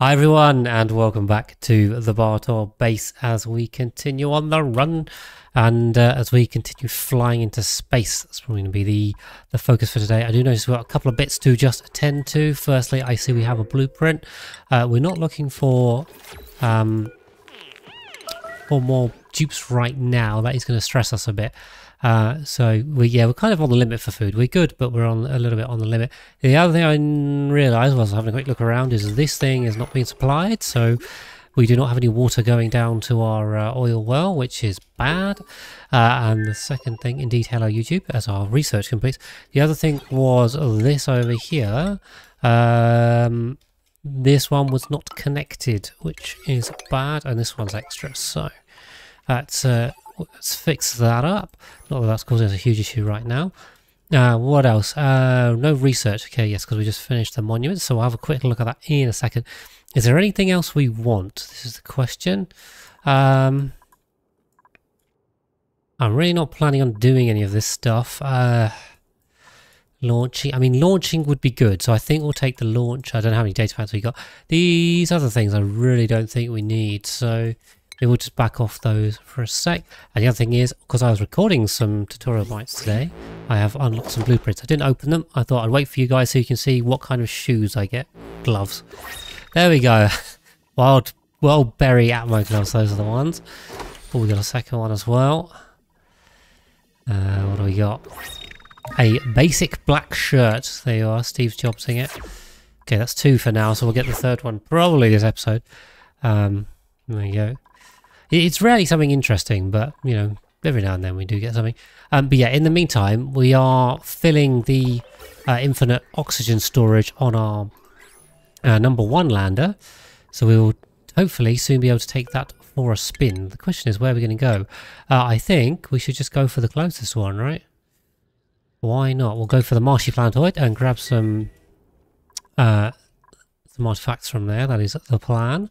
Hi everyone and welcome back to the Baator base as we continue on the run and uh, as we continue flying into space. That's probably going to be the, the focus for today. I do notice we've got a couple of bits to just attend to. Firstly, I see we have a blueprint. Uh, we're not looking for, um, for more dupes right now. That is going to stress us a bit. Uh, so we yeah we're kind of on the limit for food. We're good, but we're on a little bit on the limit. The other thing I realised was having a quick look around is this thing is not being supplied, so we do not have any water going down to our uh, oil well, which is bad. Uh, and the second thing, indeed, hello YouTube, as our research completes. The other thing was this over here. Um, this one was not connected, which is bad, and this one's extra. So that's uh, let's fix that up. Not that that's causing us a huge issue right now. Uh, what else? Uh, no research. Okay, yes, because we just finished the monument. So I'll have a quick look at that in a second. Is there anything else we want? This is the question. Um, I'm really not planning on doing any of this stuff. Uh, launching. I mean, launching would be good. So I think we'll take the launch. I don't know how many data packs we got. These other things I really don't think we need. So we will just back off those for a sec. And the other thing is, because I was recording some tutorial bites today, I have unlocked some blueprints. I didn't open them. I thought I'd wait for you guys so you can see what kind of shoes I get. Gloves. There we go. Wild, wild berry Atmo gloves, those are the ones. Oh, we got a second one as well. Uh, what do we got? A basic black shirt. There you are, Steve Jobsing it. Okay, that's two for now, so we'll get the third one probably this episode. Um, there you go. It's rarely something interesting, but, you know, every now and then we do get something. Um, but yeah, in the meantime, we are filling the uh, infinite oxygen storage on our uh, number one lander. So we will hopefully soon be able to take that for a spin. The question is where are we're going to go. Uh, I think we should just go for the closest one, right? Why not? We'll go for the marshy plantoid and grab some uh, some artifacts from there. That is the plan.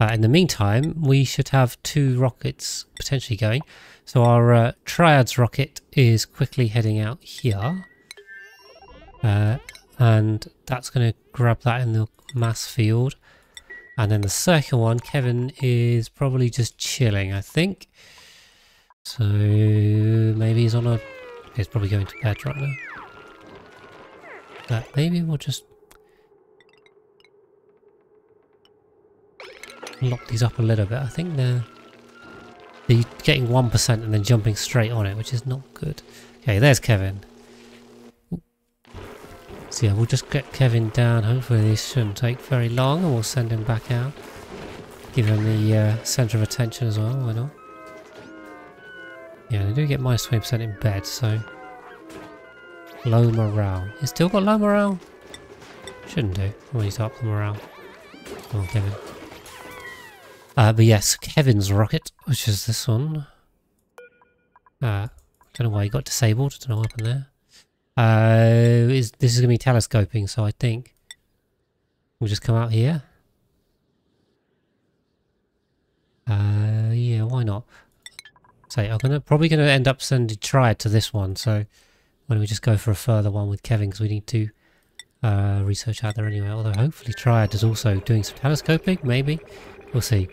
Uh, in the meantime, we should have two rockets potentially going. So our uh, Triad's rocket is quickly heading out here. Uh, and that's going to grab that in the mass field. And then the second one, Kevin is probably just chilling, I think. So maybe he's on a... He's probably going to bed right now. But maybe we'll just lock these up a little bit. I think they're, they're getting 1% and then jumping straight on it, which is not good. Okay, there's Kevin. So yeah, we'll just get Kevin down. Hopefully this shouldn't take very long and we'll send him back out. Give him the uh, centre of attention as well, why not? Yeah, they do get minus 20% in bed, so... Low morale. He's still got low morale? Shouldn't do. To up the morale. Come on, Kevin. Uh, but yes, Kevin's rocket, which is this one. Uh, don't know why he got disabled. Don't know what happened there. Uh, is this is going to be telescoping, so I think we'll just come out here. Uh, yeah, why not? Say, I'm gonna probably going to end up sending Triad to this one, so why don't we just go for a further one with Kevin because we need to uh, research out there anyway. Although hopefully Triad is also doing some telescoping, maybe. We'll see.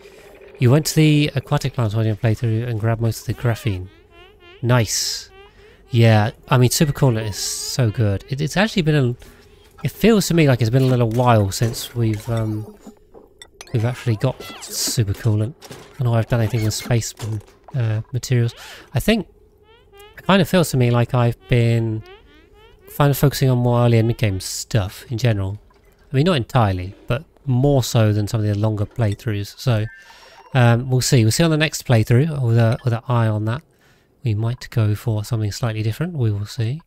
You went to the aquatic planetarium playthrough and grabbed most of the graphene. Nice. Yeah, I mean, super coolant is so good. It, it's actually been a... It feels to me like it's been a little while since we've um, we've actually got super coolant. I don't know why I've done anything with space uh, materials. I think it kind of feels to me like I've been kind of focusing on more early and mid-game stuff in general. I mean, not entirely, but more so than some of the longer playthroughs. So um, we'll see. We'll see on the next playthrough with a with an eye on that. We might go for something slightly different. We will see.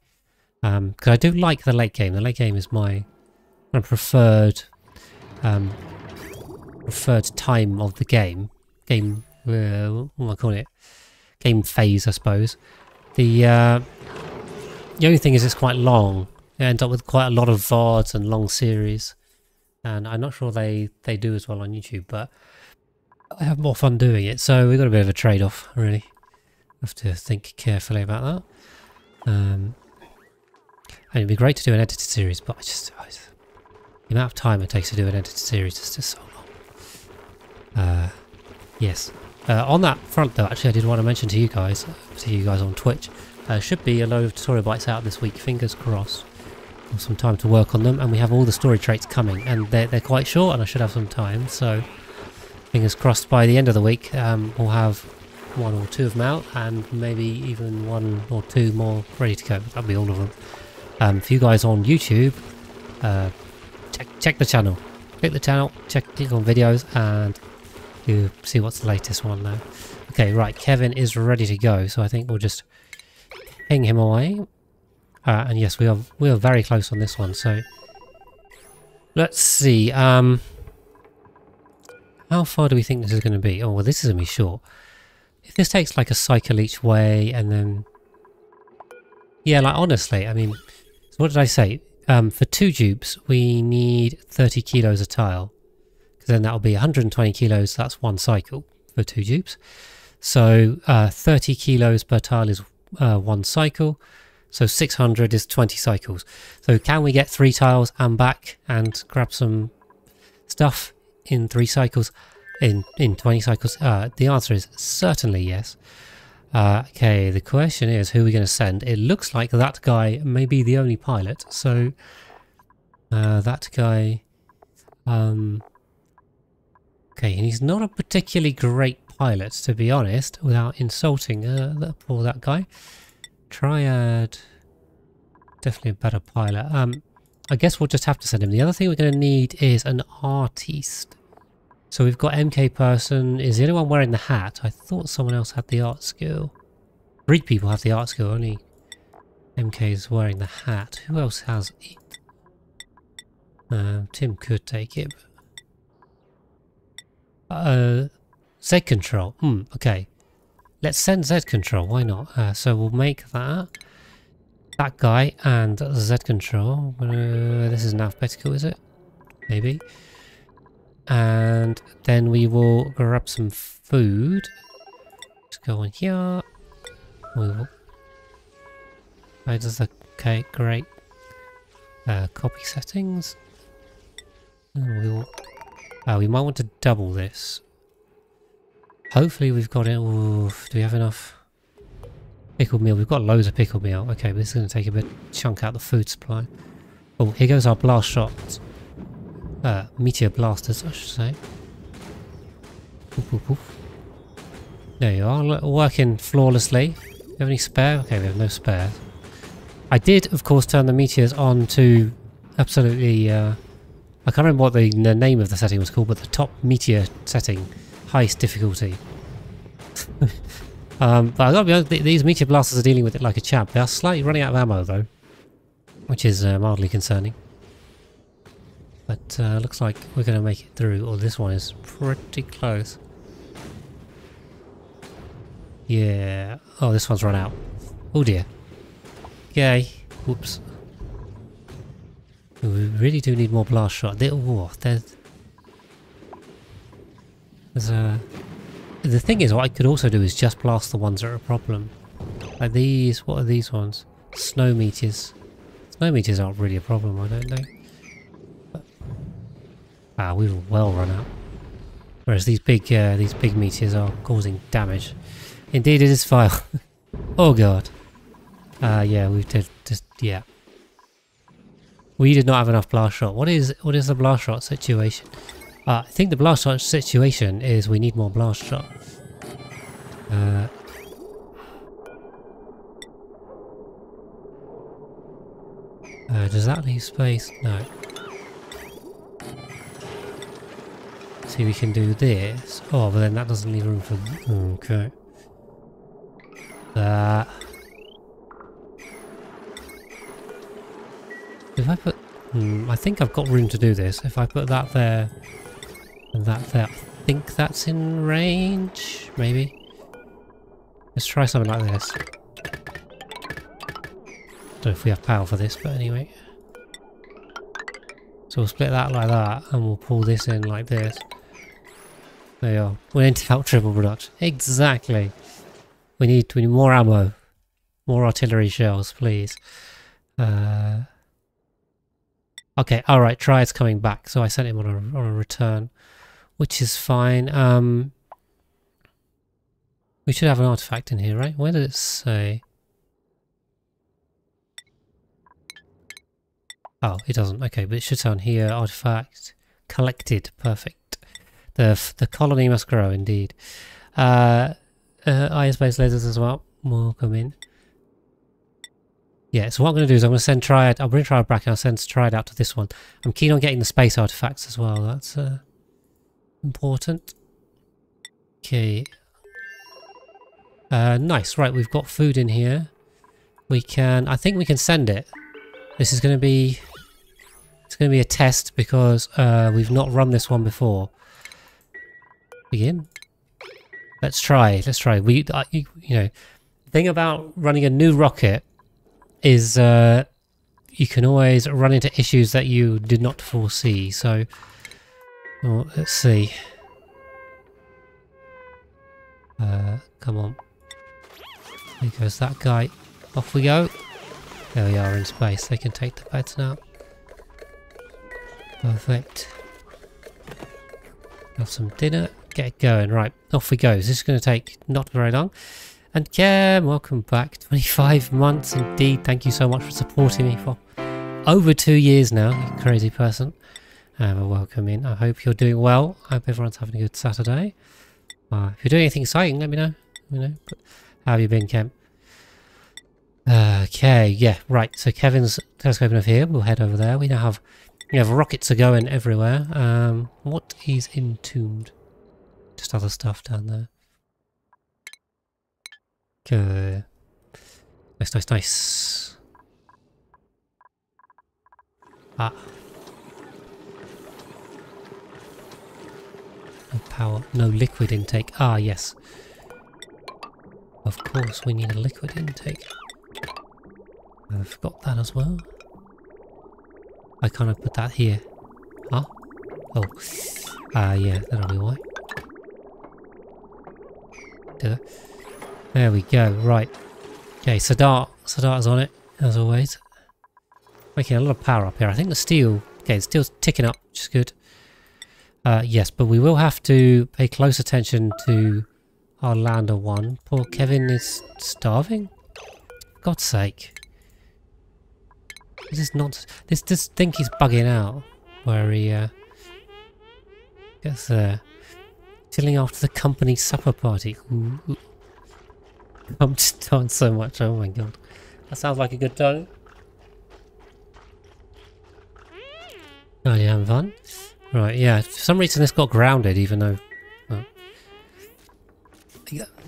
Because um, I do like the late game. The late game is my, preferred um, preferred time of the game. Game, uh, what am I calling it? Game phase, I suppose. The uh, the only thing is it's quite long. You end up with quite a lot of VODs and long series and I'm not sure they they do as well on YouTube, but I have more fun doing it. So we've got a bit of a trade-off, really. Have to think carefully about that. Um, and it'd be great to do an edited series, but I just, I The amount of time it takes to do an edited series is just so long. Uh, yes. Uh, on that front though, actually I did want to mention to you guys, to you guys on Twitch, uh, should be a load of tutorial bites out this week, fingers crossed. Some time to work on them and we have all the story traits coming and they're, they're quite short and I should have some time so fingers crossed by the end of the week um, we'll have one or two of them out and maybe even one or two more ready to go. That'll be all of them. Um, for you guys on YouTube, uh, check, check the channel. Click the channel, check click on videos and you see what's the latest one now. Okay, right, Kevin is ready to go, so I think we'll just ping him away. Uh, and yes, we are we are very close on this one, so let's see. Um, how far do we think this is going to be? Oh, well, this is going to be short. If this takes like a cycle each way and then... Yeah, like honestly, I mean, what did I say? Um, for two dupes, we need 30 kilos of tile. Because then that'll be 120 kilos, that's one cycle for two dupes. So uh, 30 kilos per tile is uh, one cycle. So 600 is 20 cycles. So can we get three tiles and back and grab some stuff in three cycles? in in 20 cycles? Uh, the answer is certainly yes. Uh, okay, the question is who are we going to send? It looks like that guy may be the only pilot, so uh, that guy... Um, okay, and he's not a particularly great pilot, to be honest, without insulting uh, poor that guy. Triad, definitely a better pilot. Um, I guess we'll just have to send him. The other thing we're going to need is an artiste. So we've got MK person. Is the only one wearing the hat? I thought someone else had the art skill. Three people have the art skill, only MK is wearing the hat. Who else has it? Uh, Tim could take it. Uh, Z control. Hmm, okay. Let's send Z control, why not? Uh, so we'll make that. That guy and Z control. Uh, this is an alphabetical, is it? Maybe and then we will grab some food. Let's go in here. We will. Right, does the okay, great. Uh, copy settings. And we will. Uh, we might want to double this. Hopefully we've got it. Do we have enough? Pickled meal. We've got loads of pickled meal. Okay, but this is going to take a bit chunk out the food supply. Oh, here goes our blast shots. Uh, meteor blasters, I should say. Poof, poof, poof. There you are, working flawlessly. Do you have any spare? Okay, we have no spare. I did, of course, turn the meteors on to absolutely... Uh, I can't remember what the, the, name of the setting was called, but the top meteor setting. Highest difficulty. um, but I gotta be honest, these meteor blasters are dealing with it like a champ. They are slightly running out of ammo, though. Which is uh, mildly concerning. But uh, looks like we're going to make it through. Or this one is pretty close. Yeah. Oh, this one's run out. Oh dear. Yay. Whoops. We really do need more blast shot. They, oh, there's, a... The thing is, what I could also do is just blast the ones that are a problem. Like these, what are these ones? Snow meteors. Snow meteors aren't really a problem, I don't think. Ah, we have well run out. Whereas these big uh, these big meteors are causing damage. Indeed, it is fire. oh god. Uh, yeah, we did just yeah. We did not have enough blast shot. What is what is the blast shot situation? Uh, I think the blast shot situation is we need more blast shots. Uh, uh, does that leave space? No. See, we can do this. Oh, but then that doesn't leave room for... Okay. That. If I put... Hmm, I think I've got room to do this. If I put that there and that there, I think that's in range, maybe? Let's try something like this. Don't know if we have power for this, but anyway. So we'll split that like that, and we'll pull this in like this. There you are. We need to help triple production. Exactly. We need we need more ammo. More artillery shells, please. Uh, Okay, alright, Triad's coming back, so I sent him on a, on a return, which is fine. Um, we should have an artifact in here, right? Where did it say? Oh, it doesn't. Okay, but it should sound here. Artifact collected. Perfect. The the colony must grow, indeed. Uh, uh, IS-based lasers as well. Welcome in. Yeah, so what I'm going to do is I'm going to send Triad, I'll bring Triad back and I'll send Triad out to this one. I'm keen on getting the space artifacts as well, that's uh, important. Okay. Uh, nice, right, we've got food in here. We can, I think we can send it. This is going to be, it's going to be a test because uh, we've not run this one before. Begin. Let's try, let's try. We, uh, you, you know, thing about running a new rocket is uh, you can always run into issues that you did not foresee. So, well, let's see. Uh, come on. There goes that guy. Off we go. There we are in space. They can take the beds now. Perfect. Have some dinner. Get going. Right, off we go. This is going to take not very long. And Cam, welcome back. 25 months indeed. Thank you so much for supporting me for over two years now, crazy person. Welcome in. I hope you're doing well. I hope everyone's having a good Saturday. Uh, if you're doing anything exciting, let me know. You know, how have you been, Kemp? Okay, yeah, right. So Kevin's telescope over here. We'll head over there. We now have we have rockets are going everywhere. Um, what is entombed? Just other stuff down there. Okay. Nice, nice, nice. Ah. No power, no liquid intake. Ah, yes. Of course, we need a liquid intake. I forgot that as well. I can't put that here. Huh? Oh. Ah, uh, yeah, that'll be why. There we go, right. Okay, Sadat, Sadat's on it, as always. Making a lot of power up here. I think the steel, okay, the steel's ticking up, which is good. Uh, yes, but we will have to pay close attention to our lander one. Poor Kevin is starving? God's sake. This is not, this, this think he's bugging out. Where he, uh, gets. Chilling after the company supper party. Ooh. I'm just doing so much. Oh my god. That sounds like a good time. Oh, you having fun? Right, yeah. For some reason this got grounded even though... Oh.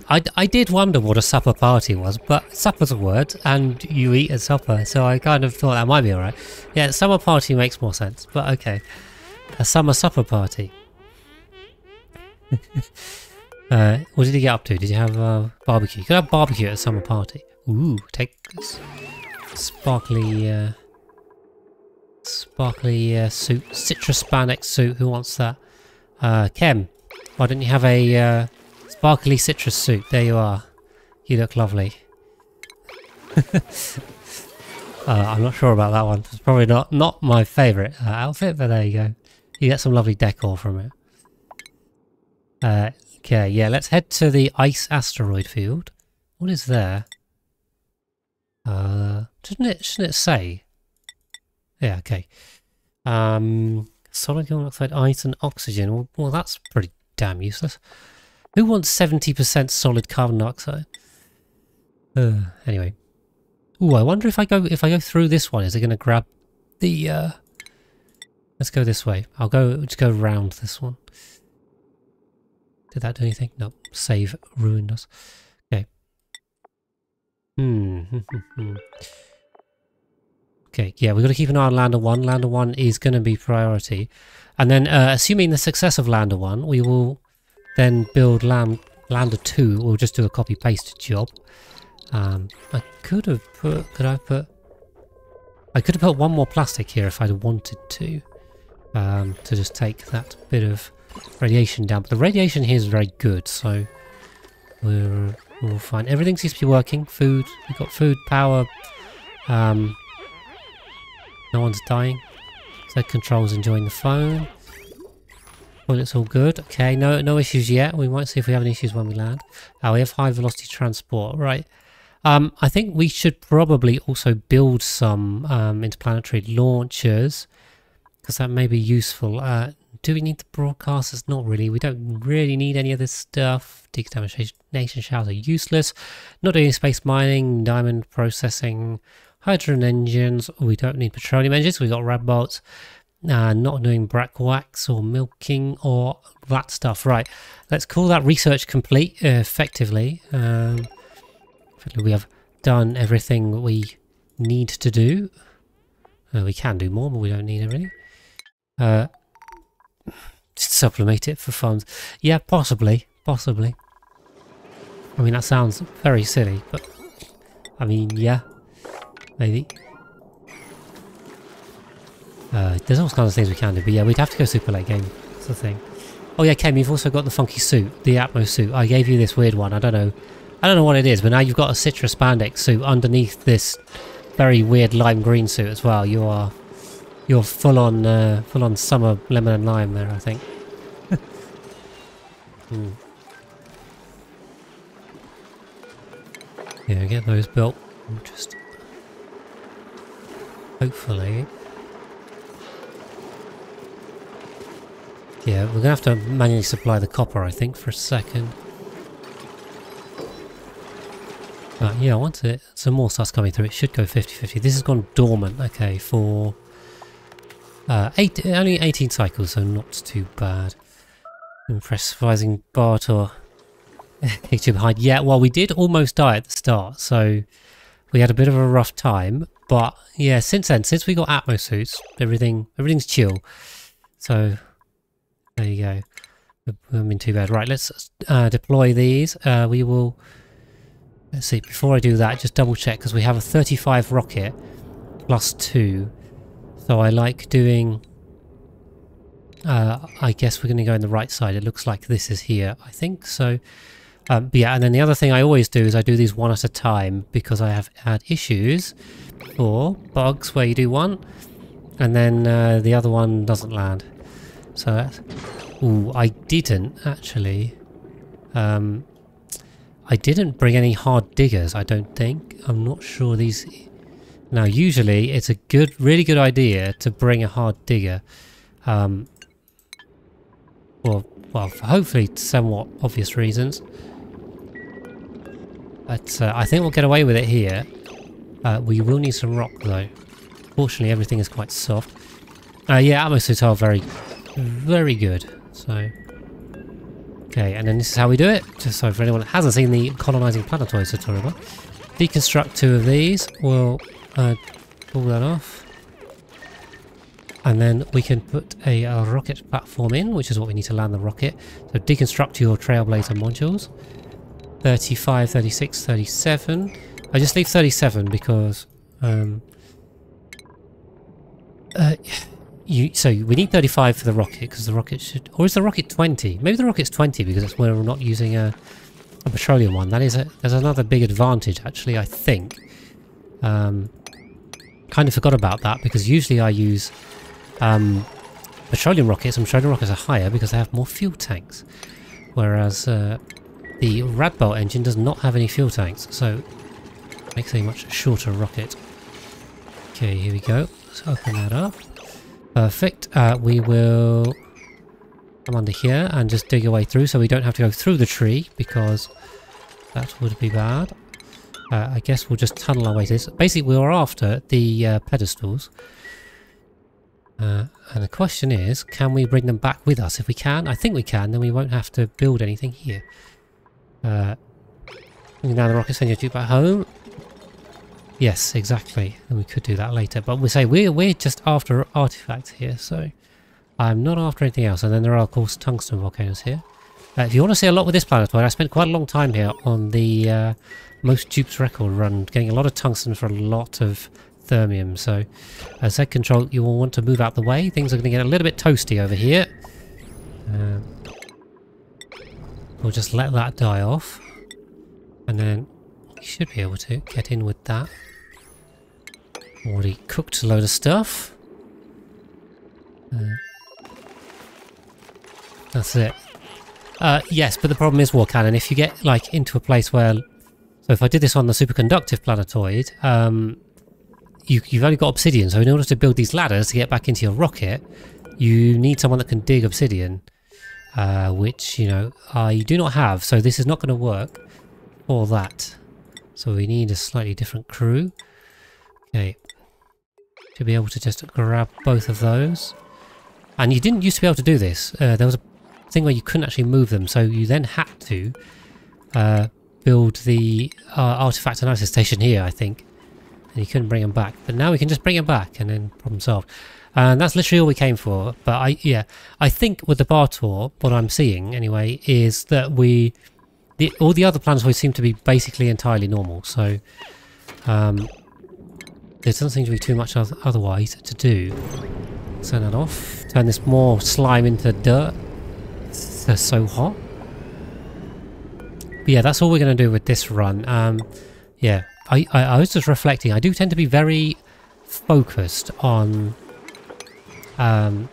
I, I did wonder what a supper party was, but supper's a word, and you eat at supper, so I kind of thought that might be alright. Yeah, summer party makes more sense, but okay. A summer supper party. Uh, what did you get up to? Did you have uh, barbecue? You could have barbecue at a summer party. Ooh, take this sparkly, uh, sparkly uh, suit, citrus spandex suit. Who wants that? Uh, Kem, why don't you have a uh, sparkly citrus suit? There you are. You look lovely. uh, I'm not sure about that one. It's probably not not my favourite uh, outfit, but there you go. You get some lovely decor from it. Uh, Okay, yeah, let's head to the ice asteroid field. What is there? Uh, shouldn't it, shouldn't it say? Yeah, okay. Um, solid carbon dioxide, ice and oxygen. Well, well, that's pretty damn useless. Who wants 70% solid carbon dioxide? Uh, anyway. Ooh, I wonder if I go if I go through this one, is it going to grab the... Uh... Let's go this way. I'll go just go around this one. Did that do anything? No. Save ruined us. Okay. Hmm. Okay, yeah, we've got to keep an eye on Lander 1. Lander 1 is going to be priority. And then, uh, assuming the success of Lander 1, we will then build Lam Lander 2. We'll just do a copy-paste job. Um, I could have put... Could I put... I could have put one more plastic here if I'd wanted to. Um, to just take that bit of radiation down. But the radiation here is very good, so we're, we'll find everything seems to be working. Food, we've got food, power. Um, no one's dying. So controls enjoying the phone. Well, it's all good. Okay, no no issues yet. We might see if we have any issues when we land. Oh, we have high velocity transport. Right. Um, I think we should probably also build some um, interplanetary launchers because that may be useful. Uh, do we need the broadcasters? Not really. We don't really need any of this stuff. Decontamination showers are useless. Not doing space mining, diamond processing, hydrogen engines. We don't need petroleum engines. We've got rad bolts. Uh, not doing brack wax or milking or that stuff. Right. Let's call that research complete uh, effectively. Um, we have done everything we need to do. Uh, we can do more, but we don't need everything. Uh, supplement it for funds. Yeah, possibly. Possibly. I mean, that sounds very silly, but... I mean, yeah. Maybe. Uh, there's all kinds of things we can do, but yeah, we'd have to go super late game. That's the thing. Oh yeah, Kem, you've also got the funky suit, the Atmos suit. I gave you this weird one. I don't know. I don't know what it is, but now you've got a citrus spandex suit underneath this very weird lime green suit as well. You are you're full on, uh, full on summer lemon and lime there, I think. hmm. Yeah, get those built. Just hopefully. Yeah, we're gonna have to manually supply the copper, I think, for a second. Uh, yeah, once it some more starts coming through, it should go 50-50. This has gone dormant, okay, for uh, eight, only 18 cycles, so not too bad. Impressivizing Baator. Kicked you behind. Yeah, well, we did almost die at the start, so we had a bit of a rough time. But yeah, since then, since we got Atmos suits, everything everything's chill. So there you go. I mean, too bad. Right, let's uh, deploy these. Uh, we will. Let's see. Before I do that, just double check because we have a 35 rocket plus two. So I like doing... Uh, I guess we're going to go in the right side. It looks like this is here, I think. So, um, yeah, and then the other thing I always do is I do these one at a time because I have had issues for bugs where you do one and then uh, the other one doesn't land. So that's... Ooh, I didn't actually. Um, I didn't bring any hard diggers, I don't think. I'm not sure these now, usually it's a good, really good idea to bring a hard digger. Um, well, well, hopefully somewhat obvious reasons. But uh, I think we'll get away with it here. Uh, we will need some rock though. Fortunately, everything is quite soft. Uh, yeah, Atmos suits very, very good. So, okay, and then this is how we do it. Just so for anyone that hasn't seen the colonizing planetoids tutorial, deconstruct two of these. We'll uh, pull that off. And then we can put a, a, rocket platform in, which is what we need to land the rocket. So deconstruct your Trailblazer modules. 35, 36, 37. I just leave 37 because... Um, uh, you, so we need 35 for the rocket because the rocket should... Or is the rocket 20? Maybe the rocket's 20 because that's where we're not using a, a petroleum one. That is a, there's another big advantage actually, I think. Um, kind of forgot about that because usually I use um, petroleum rockets and petroleum rockets are higher because they have more fuel tanks. Whereas uh, the Radbolt engine does not have any fuel tanks, so makes a much shorter rocket. Okay, here we go. Let's open that up. Perfect. Uh, we will come under here and just dig our way through so we don't have to go through the tree because that would be bad. Uh, I guess we'll just tunnel our way to this. Basically, we are after the uh, pedestals. Uh, and the question is, can we bring them back with us? If we can, I think we can, then we won't have to build anything here. Uh, now the rocket send you back home. Yes, exactly. And we could do that later. But we say we're, we're just after artifacts here, so I'm not after anything else. And then there are, of course, tungsten volcanoes here. Uh, if you want to see a lot with this planetoid, I spent quite a long time here on the uh, most dupes record run, getting a lot of tungsten for a lot of thermium. So, as Z control, you will want to move out the way. Things are going to get a little bit toasty over here. Um, we'll just let that die off. And then we should be able to get in with that. Already cooked a load of stuff. Uh, that's it. Uh, yes, but the problem is, War Cannon, if you get like into a place where... So if I did this on the superconductive planetoid, um, you, you've only got obsidian, so in order to build these ladders to get back into your rocket, you need someone that can dig obsidian, uh, which, you know, I do not have, so this is not going to work for that. So we need a slightly different crew. Okay. To be able to just grab both of those. And you didn't used to be able to do this. Uh, there was a thing where you couldn't actually move them, so you then had to uh, build the uh, artifact analysis station here, I think. And you couldn't bring them back. But now we can just bring them back and then problem solved. And that's literally all we came for. But I, yeah, I think with the Baator, what I'm seeing anyway, is that we, the, all the other planets we seem to be basically entirely normal. So, um, there doesn't seem to be too much otherwise to do. Turn that off. Turn this more slime into dirt. They're so hot. But yeah, that's all we're going to do with this run. Um, yeah, I, I, I was just reflecting. I do tend to be very focused on um,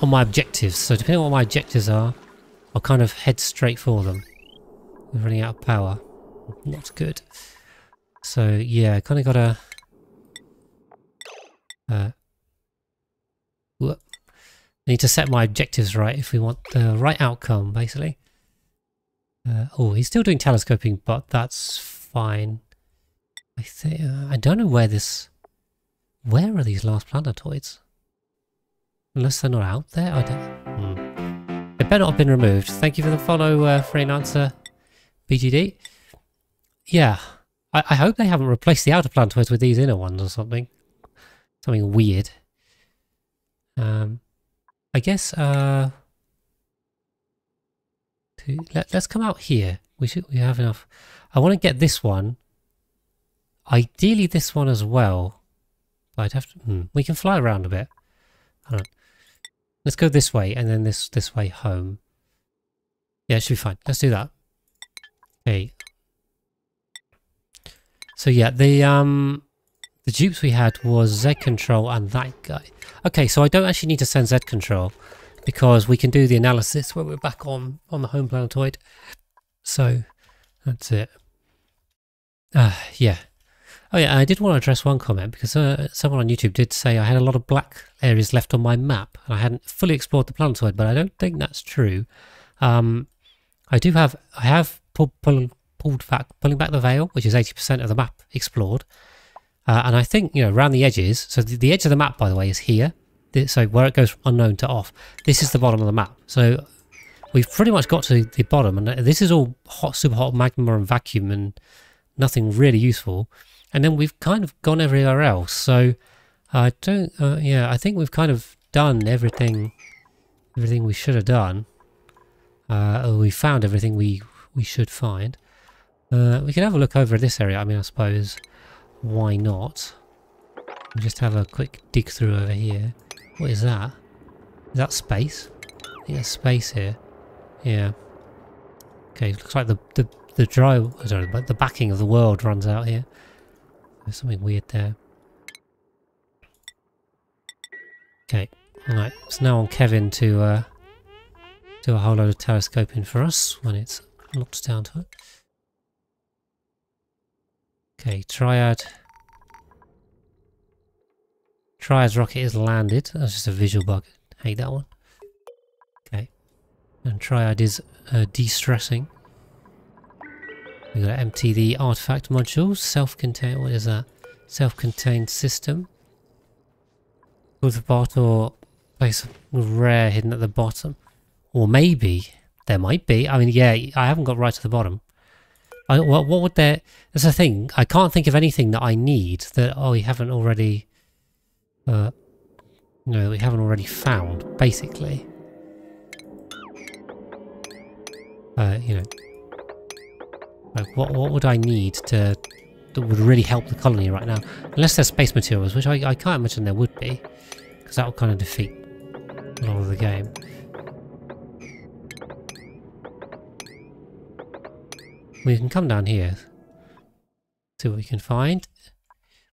on my objectives. So depending on what my objectives are, I'll kind of head straight for them. Running out of power. Not good. So yeah, kind of got to... Uh, need to set my objectives right if we want the right outcome, basically. Uh, oh, he's still doing telescoping, but that's fine. I think uh, I don't know where this. Where are these last planetoids? Unless they're not out there, I don't... Hmm. They better not have been removed. Thank you for the follow, uh, Frame Answer, BGD. Yeah, I, I hope they haven't replaced the outer planetoids with these inner ones or something. Something weird. Um, I guess, uh... To, let, let's come out here. We should, we have enough. I want to get this one. Ideally this one as well. I'd have to, hmm, we can fly around a bit. Let's go this way and then this this way home. Yeah, it should be fine. Let's do that. Okay. So yeah, the um the dupes we had was Z control and that guy. Okay, so I don't actually need to send Z control because we can do the analysis when we're back on on the home planetoid. So that's it. Uh, yeah. Oh yeah, I did want to address one comment because uh, someone on YouTube did say I had a lot of black areas left on my map and I hadn't fully explored the planetoid, but I don't think that's true. Um, I do have, I have pulled, pull, pulled back, pulling back the veil, which is 80% of the map explored. Uh, and I think, you know, around the edges, so the, the, edge of the map, by the way, is here. So where it goes from unknown to off, this is the bottom of the map. So we've pretty much got to the bottom and this is all hot, super hot magma and vacuum and nothing really useful and then we've kind of gone everywhere else. So I don't, uh, yeah, I think we've kind of done everything, everything we should have done. Uh, we found everything we we should find. Uh, we can have a look over at this area. I mean, I suppose, why not? We'll just have a quick dig through over here. What is that? Is that space? Yeah, space here. Yeah. Okay, looks like the the the dry, sorry, but the backing of the world runs out here. There's something weird there. Okay, alright, so now on Kevin to uh, do a whole load of telescoping for us when it's locked down to it. Okay, Triad. Triad's rocket is landed. That's just a visual bug. Hate that one. Okay. And Triad is uh, de-stressing. We've got to empty the artifact modules. Self-contained, what is that? Self-contained system. With a bottle, place rare hidden at the bottom. Or maybe, there might be. I mean, yeah, I haven't got right to the bottom. I, what, what would there... That's the thing. I can't think of anything that I need that, oh, we haven't already... Uh, no, we haven't already found, basically. Uh, you know, like what, what would I need to that would really help the colony right now? Unless there's space materials, which I, I can't imagine there would be. Because that would kind of defeat a lot of the game. We can come down here. See what we can find.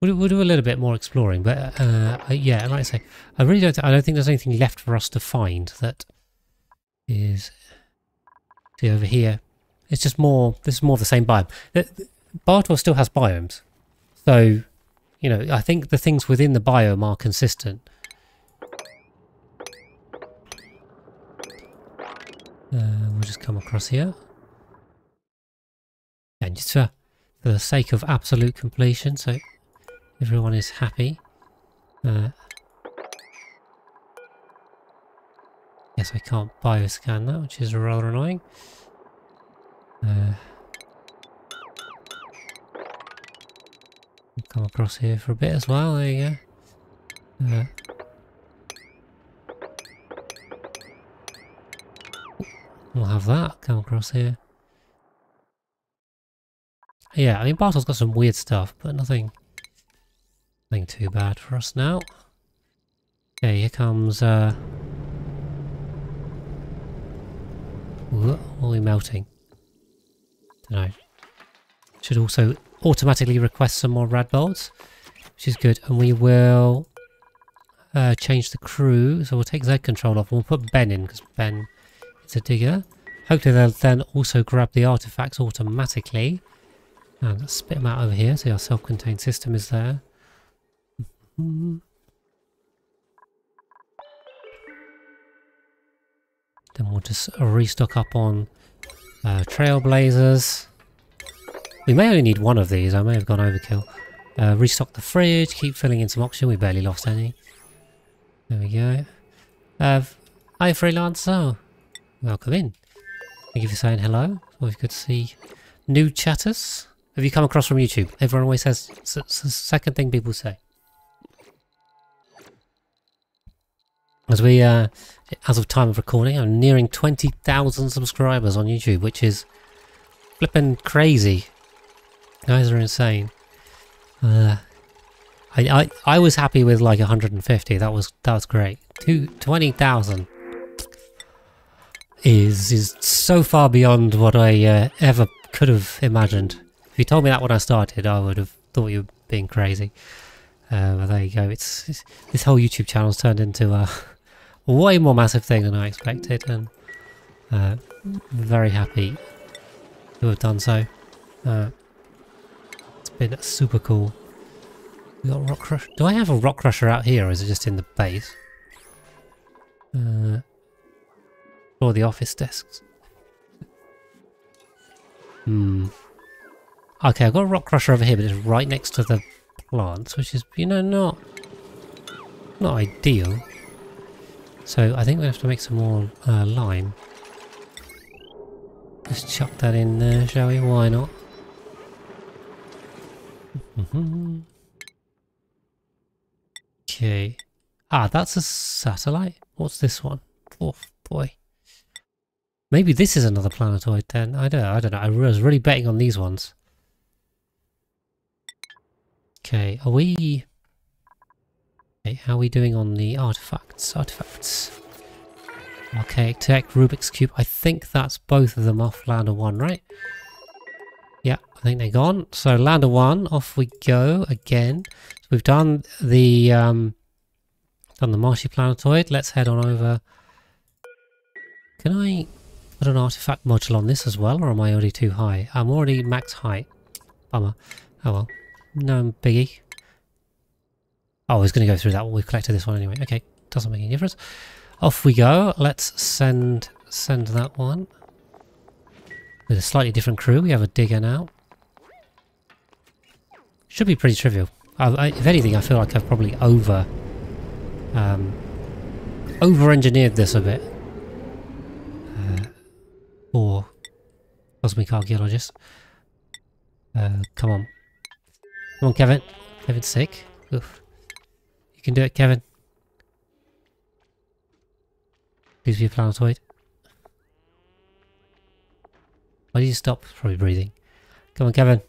We'll, we'll do a little bit more exploring, but uh, uh, yeah, like I say, I really don't. I don't think there's anything left for us to find that is. See over here, it's just more. This is more of the same biome. Bardwell still has biomes, so you know I think the things within the biome are consistent. Uh, we'll just come across here, and just for, for the sake of absolute completion, so Everyone is happy. Uh, yes, I can't bioscan that, which is rather annoying. Uh, come across here for a bit as well, there you go. Uh, we'll have that come across here. Yeah, I mean Baator's got some weird stuff, but nothing Nothing too bad for us now. Okay, here comes, uh... Are we melting? Dunno. Should also automatically request some more rad bolts, which is good. And we will uh, change the crew. So we'll take Z control off and we'll put Ben in because Ben is a digger. Hopefully they'll then also grab the artifacts automatically. And spit them out over here. So our self-contained system is there. Then we'll just restock up on uh, Trailblazers. We may only need one of these, I may have gone overkill. Uh, restock the fridge, keep filling in some oxygen, we barely lost any. There we go. Uh, hi freelancer, welcome in. Thank you for saying hello, always good to see new chatters. Have you come across from YouTube? Everyone always says, it's the second thing people say. As we, uh, as of time of recording, I'm nearing 20,000 subscribers on YouTube, which is flipping crazy. guys are insane. Uh, I, I, I was happy with like 150. That was that was great. Two, 20,000 is is so far beyond what I uh, ever could have imagined. If you told me that when I started, I would have thought you were being crazy. Uh, but there you go. It's, it's this whole YouTube channel's turned into a way more massive thing than I expected and uh, very happy to have done so. Uh, it's been super cool. We got rock crush. Do I have a rock crusher out here or is it just in the base? Uh, or the office desks? Hmm. Okay, I've got a rock crusher over here, but it's right next to the plants, which is, you know, not not ideal. So I think we have to make some more uh, lime. Just chuck that in there, shall we? Why not? okay. Ah, that's a satellite. What's this one? Oh boy. Maybe this is another planetoid then. I don't. I don't know. I was really betting on these ones. Okay, are we? Okay, how are we doing on the artifacts? Artifacts. Archaic Tech, Rubik's Cube. I think that's both of them off Lander 1, right? Yeah, I think they're gone. So Lander 1, off we go again. So we've done the um, done the Marshy Planetoid. Let's head on over. Can I put an artifact module on this as well, or am I already too high? I'm already max height. Bummer. Oh well. No biggie. Oh, I was going to go through that one. We've collected this one anyway. Okay, doesn't make any difference. Off we go. Let's send send that one. With a slightly different crew. We have a digger now. Should be pretty trivial. I, I, if anything, I feel like I've probably over... Um, over-engineered this a bit. Uh, for Cosmic Archaeologist. Uh, come on. Come on, Kevin. Kevin's sick. Oof can do it, Kevin. Please be a planetoid. Why did you stop? Probably breathing. Come on, Kevin.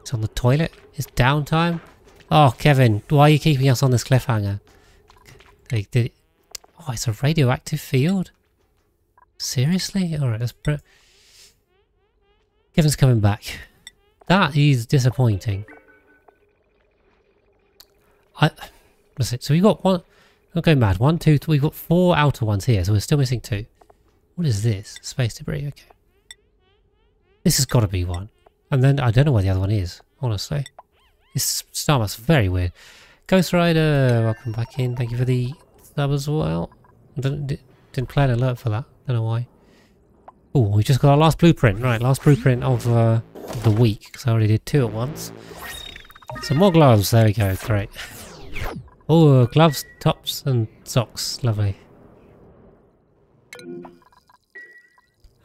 It's on the toilet. It's downtime. Oh, Kevin, why are you keeping us on this cliffhanger? They did. It. Oh, it's a radioactive field. Seriously? All right, let's. Kevin's coming back. That is disappointing. I let's see. So we've got one. Going mad. One, two, three. We've got four outer ones here, so we're still missing two. What is this? Space debris. Okay. This has got to be one. And then I don't know where the other one is. Honestly, this star must very weird. Ghost Rider, welcome back in. Thank you for the sub as well. Didn't, didn't play an alert for that. Don't know why. Oh, we just got our last blueprint. Right, last blueprint of uh, the week. Because I already did two at once. Some more gloves. There we go. Great. Oh, gloves, tops and socks. Lovely.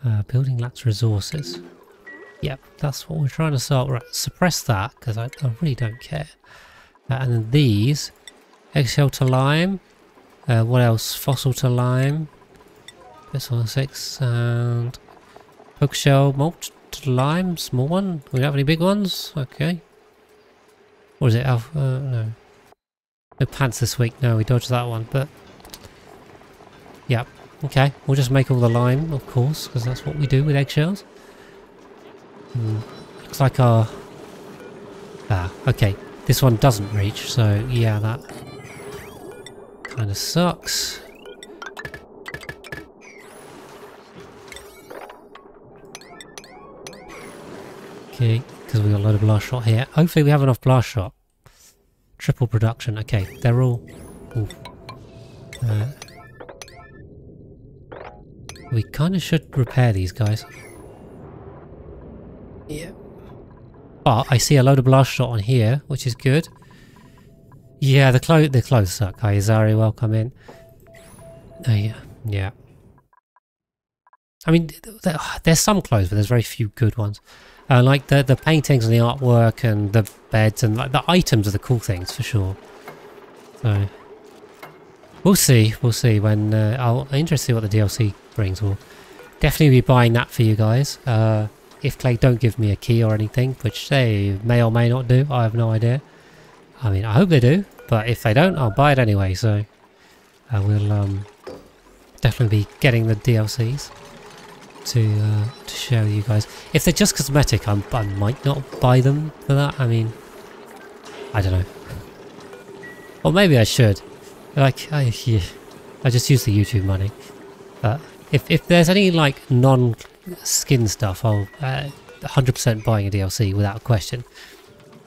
Uh, building lacks resources. Yep, that's what we're trying to sort. Right, suppress that because I, I, really don't care. Uh, and then these. Eggshell to lime. Uh, what else? Fossil to lime. This one six and Pokeshell molt lime. Small one. We don't have any big ones. Okay. Or is it alpha? Uh, no. No pants this week. No, we dodged that one. But yeah, okay. We'll just make all the lime, of course, because that's what we do with eggshells. Hmm. Looks like our... Ah, okay. This one doesn't reach, so yeah, that kind of sucks. Okay, because we got a load of blast shot here. Hopefully we have enough blast shot. Triple production. Okay, they're all... Uh, we kind of should repair these guys. Yeah. Oh, I see a load of blast shot on here, which is good. Yeah, the clothes the clothes suck. Hi, Zari, welcome in. Uh, yeah, yeah. I mean, there's some clothes, but there's very few good ones. Uh, like the the paintings and the artwork and the beds and like the items are the cool things for sure. So we'll see, we'll see when uh, I'll I'm interested what the DLC brings. We'll definitely be buying that for you guys. Uh, if Klei don't give me a key or anything, which they may or may not do, I have no idea. I mean, I hope they do, but if they don't, I'll buy it anyway. So I will um, definitely be getting the DLCs to uh, to share with you guys. If they're just cosmetic, I'm, I might not buy them for that. I mean, I don't know. Or maybe I should. Like, I, yeah, I just use the YouTube money. But if, if there's any like non-skin stuff, I'll 100% uh, buying a DLC without question.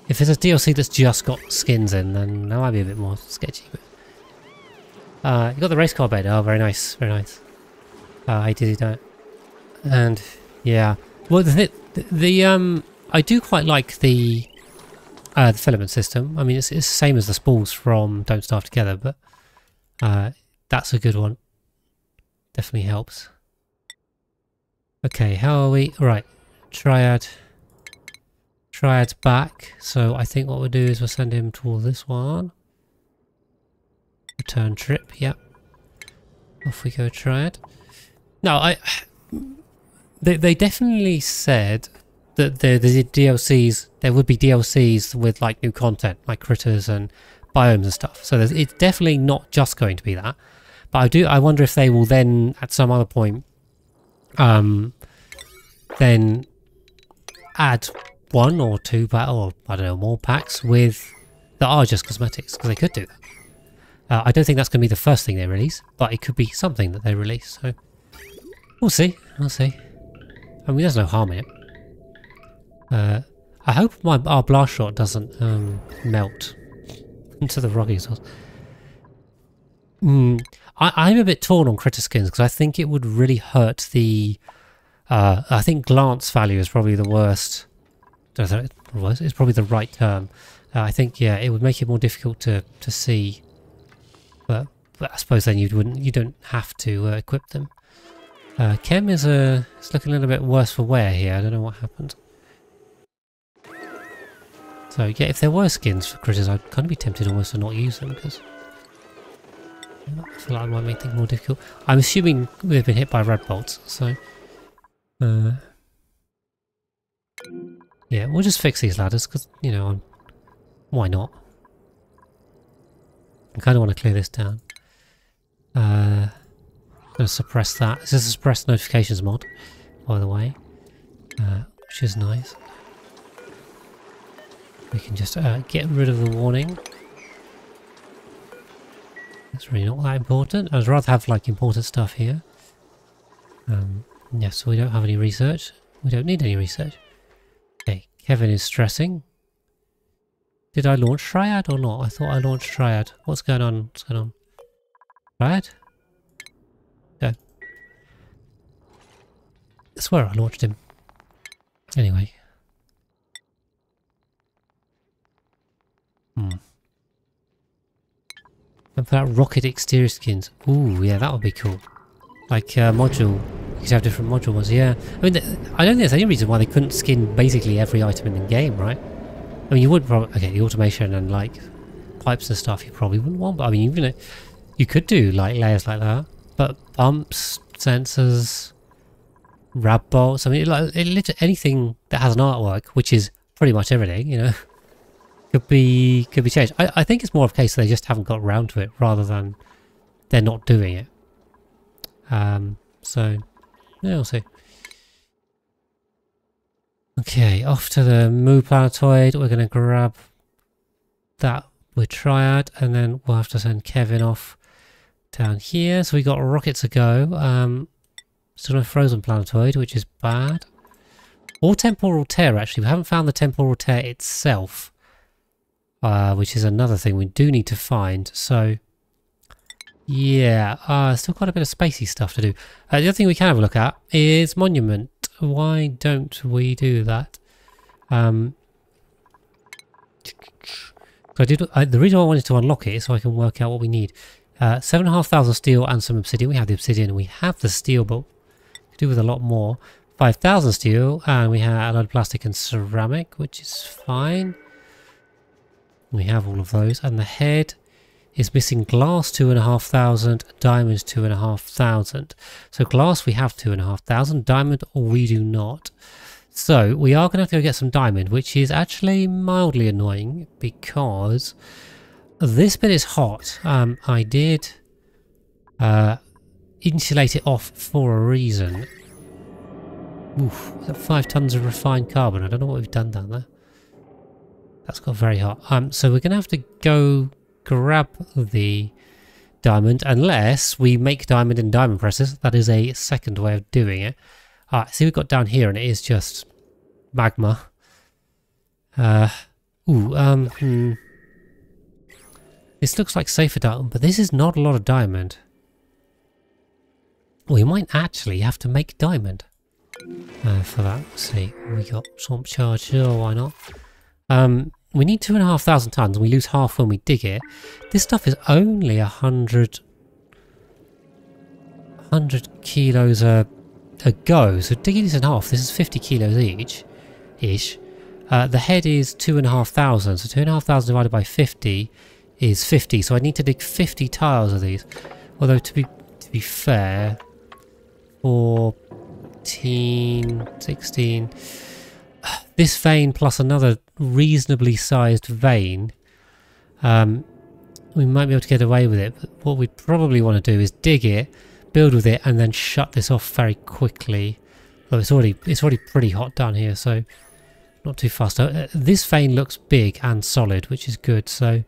If there's a DLC that's just got skins in, then that might be a bit more sketchy. But, uh, you got the race car bed. Oh, very nice, very nice. Uh, I did that. And yeah, well, the, the, the um, I do quite like the uh, the filament system. I mean, it's, it's the same as the spools from Don't Starve Together, but uh, that's a good one. Definitely helps. Okay, how are we? Right, Triad. Triad's back, so I think what we'll do is we'll send him to this one. Return trip, yep. Off we go, Triad. No, I they, they definitely said that the, the DLCs, there would be DLCs with like new content, like critters and biomes and stuff. So it's definitely not just going to be that. But I do, I wonder if they will then, at some other point, um, then add one or two, or I don't know, more packs with that are just cosmetics because they could do that. Uh, I don't think that's going to be the first thing they release, but it could be something that they release. So we'll see. We'll see. I mean, there's no harm in it. Uh, I hope my our blast shot doesn't um, melt into the rocky sauce. Mm, I, am a bit torn on critter skins because I think it would really hurt the. Uh, I think glance value is probably the worst. It's probably the right term. Uh, I think yeah, it would make it more difficult to to see. But, but I suppose then you wouldn't. You don't have to uh, equip them. Uh, Chem is uh, it's looking a little bit worse for wear here. I don't know what happened. So yeah, if there were skins for critters, I'd kind of be tempted almost to not use them because I feel like it might make things more difficult. I'm assuming we've been hit by rad bolts, so uh, yeah, we'll just fix these ladders because you know, I'm, why not? I kind of want to clear this down. Uh, to suppress that. This is a suppress notifications mod, by the way. Uh, which is nice. We can just uh, get rid of the warning. It's really not that important. I'd rather have like important stuff here. Um, yes, so we don't have any research. We don't need any research. Okay, Kevin is stressing. Did I launch Triad or not? I thought I launched Triad. What's going on? What's going on? Triad? Yeah. I swear I launched him. Anyway. Hmm. And for that rocket exterior skins. Ooh, yeah, that would be cool. Like uh, module. You could have different module ones, yeah. I mean, I don't think there's any reason why they couldn't skin basically every item in the game, right? I mean, you would probably... Okay, the automation and, like, pipes and stuff you probably wouldn't want, but I mean, even you could do, like, layers like that. But pumps, sensors, rad bolts, I mean, like, it, literally anything that has an artwork, which is pretty much everything, you know, could be could be changed. I, I think it's more of a case they just haven't got around to it rather than they're not doing it. Um, so, yeah, we'll see. Okay, off to the Mu Planetoid. We're going to grab that with Triad and then we'll have to send Kevin off down here. So we got rockets to go. Um, still a frozen planetoid, which is bad. Or temporal tear, actually. We haven't found the temporal tear itself, uh, which is another thing we do need to find. So, yeah, uh, still quite a bit of spacey stuff to do. Uh, the other thing we can have a look at is Monument. Why don't we do that? Um, I did. I, the reason I wanted to unlock it is so I can work out what we need. Uh, seven and a half thousand steel and some obsidian. We have the obsidian. We have the steel, but could do with a lot more. Five thousand steel, and we have a lot of plastic and ceramic, which is fine. We have all of those, and the head is missing glass two and a half thousand, diamonds two and a half thousand. So glass we have two and a half thousand, diamond we do not. So we are going to have to go get some diamond, which is actually mildly annoying because this bit is hot. Um, I did uh, insulate it off for a reason. Oof, five tons of refined carbon. I don't know what we've done down there. That's got very hot. Um, so we're going to have to go grab the diamond unless we make diamond in diamond presses. That is a second way of doing it. Alright, see we've got down here and it is just magma. Uh, ooh, um, hmm. This looks like safer diamond, but this is not a lot of diamond. We might actually have to make diamond uh, for that. Let's see, we got swamp chard, sure, why not? Um, we need two and a half thousand tons and we lose half when we dig it. This stuff is only a hundred, hundred kilos a, a go. So digging this in half, this is 50 kilos each, ish. Uh, the head is two and a half thousand. So two and a half thousand divided by 50 is 50. So I need to dig 50 tiles of these. Although to be, to be fair, 14, 16, this vein plus another reasonably sized vein, um, we might be able to get away with it. But what we probably want to do is dig it, build with it, and then shut this off very quickly. Well, it's already it's already pretty hot down here, so not too fast. Uh, this vein looks big and solid, which is good. So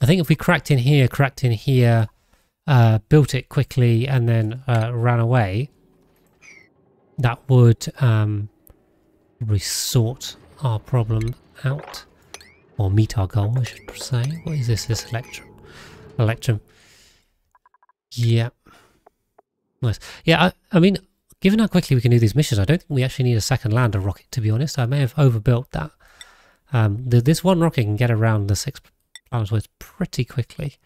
I think if we cracked in here, cracked in here, uh, built it quickly, and then uh, ran away, that would um, sort our problem out. Or meet our goal, I should say. What is this? This electrum. Electrum. Yeah. Nice. Yeah, I, I mean, given how quickly we can do these missions, I don't think we actually need a second lander rocket, to be honest. I may have overbuilt that. Um, the, this one rocket can get around the six planetoids pretty quickly,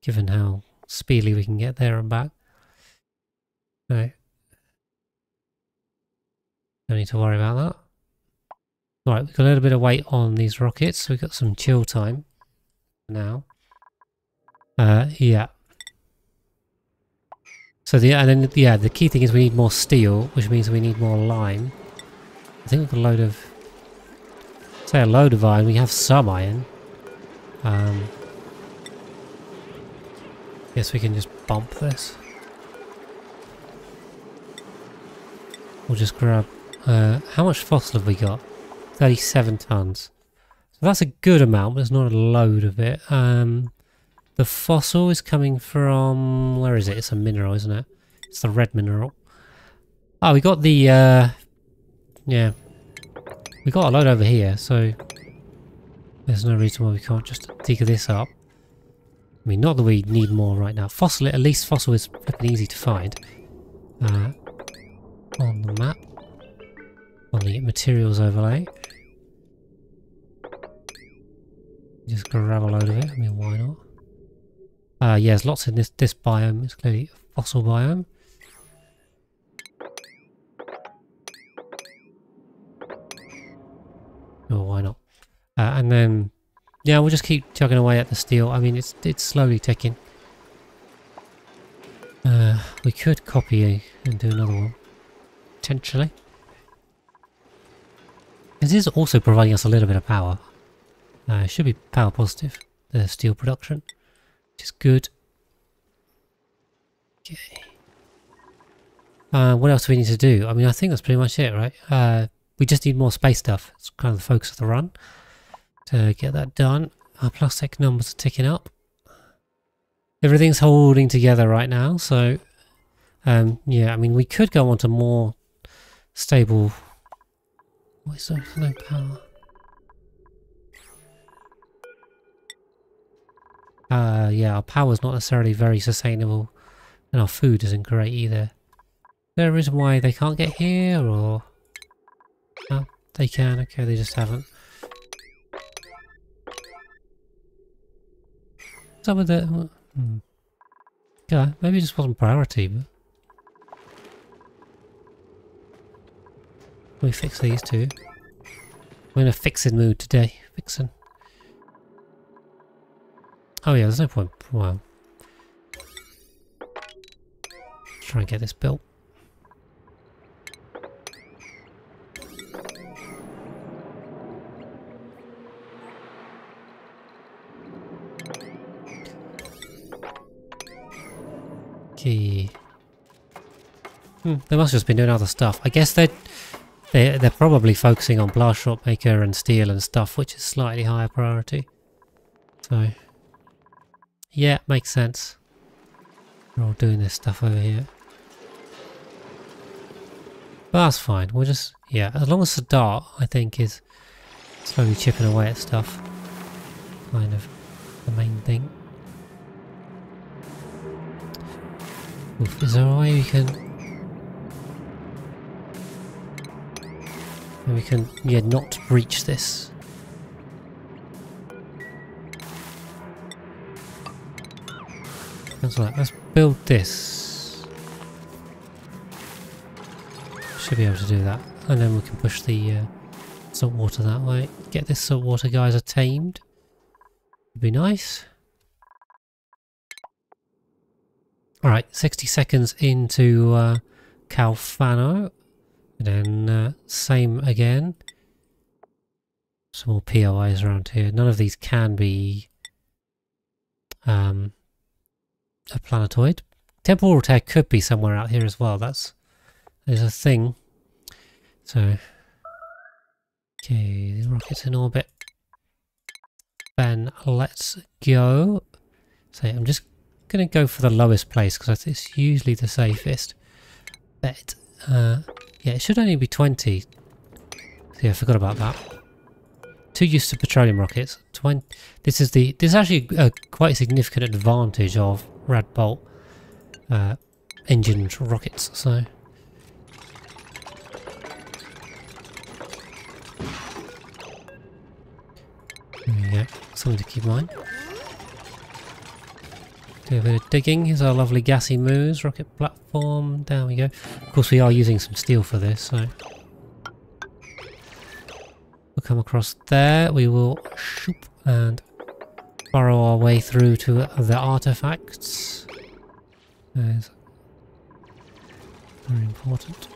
given how speedily we can get there and back. Right. Don't need to worry about that. Right, we've got a little bit of weight on these rockets, so we've got some chill time now. Uh, yeah. So the and then yeah, the key thing is we need more steel, which means we need more lime. I think we've got a load of say a load of iron. We have some iron. Um, guess we can just bump this. We'll just grab Uh, how much fossil have we got? 37 tons. So that's a good amount, but it's not a load of it. Um, the fossil is coming from... Where is it? It's a mineral, isn't it? It's the red mineral. Oh, we got the... Uh, yeah. We got a load over here, so... There's no reason why we can't just dig this up. I mean, not that we need more right now. Fossil, at least fossil is flipping easy to find. Uh, on the map. On the materials overlay. Just grab a load of it. I mean, why not? Uh, yeah, there's lots in this, this biome. It's clearly a fossil biome. Oh, why not? Uh, and then, yeah, we'll just keep chugging away at the steel. I mean, it's it's slowly ticking. Uh, we could copy and do another one, potentially. This is also providing us a little bit of power. Uh, should be power positive, the steel production, which is good. Okay. Uh, what else do we need to do? I mean, I think that's pretty much it, right? Uh, we just need more space stuff. It's kind of the focus of the run. To get that done. Our plastic numbers are ticking up. Everything's holding together right now, so... Um, yeah, I mean, we could go on to more stable... Why is there no power? Uh, yeah, our power's not necessarily very sustainable. And our food isn't great either. Is there a reason why they can't get here, or... They can, okay, they just haven't. Some of the... Hmm. Yeah, maybe it just wasn't priority, but... Me fix these two. I'm in a fixing mood today. Fixing. Oh yeah, there's no point. Well, try and get this built. Okay. Hmm, they must have just been doing other stuff. I guess they're, they're, they're probably focusing on blast shot maker and steel and stuff, which is slightly higher priority. So, yeah, makes sense. We're all doing this stuff over here. But that's fine. We'll just, yeah, as long as the dart, I think, is slowly chipping away at stuff. Kind of the main thing. Is there a way we can... We can, yeah, not breach this. That's right, let's build this. Should be able to do that. And then we can push the uh, salt water that way. Get this salt water geyser tamed. Would be nice. Alright, 60 seconds into uh, Calfano. And then uh, same again. Some more POIs around here. None of these can be um, a planetoid. Temporal tear could be somewhere out here as well. That's there's a thing. So okay, the rocket's in orbit. Ben, let's go. So I'm just gonna go for the lowest place because it's usually the safest bet. Uh, yeah, it should only be 20. Yeah, I forgot about that. Too used to petroleum rockets. 20. This is the. This is actually a quite significant advantage of Rad Bolt uh, engined rockets. So. Yeah, something to keep in mind. Do a bit of digging. Here's our lovely gassy moose rocket platform. There we go. Of course, we are using some steel for this, so we'll come across there. We will shoop and burrow our way through to the artifacts. There's very important.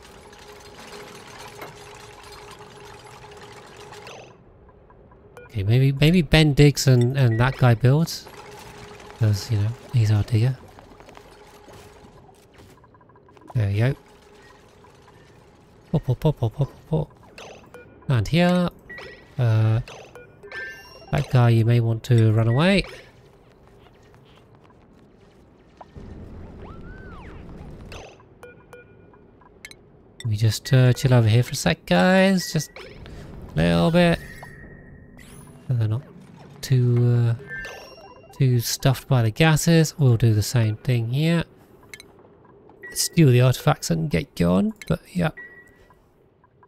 Okay, maybe maybe Ben digs and, and that guy builds because, you know, he's our digger. There we go. Pop, pop, pop, pop, pop, pop. And here. Uh, that guy, you may want to run away. We just uh, chill over here for a sec, guys. Just a little bit. So they're not too, uh, too stuffed by the gases. We'll do the same thing here. Steal the artifacts and get going. But yeah,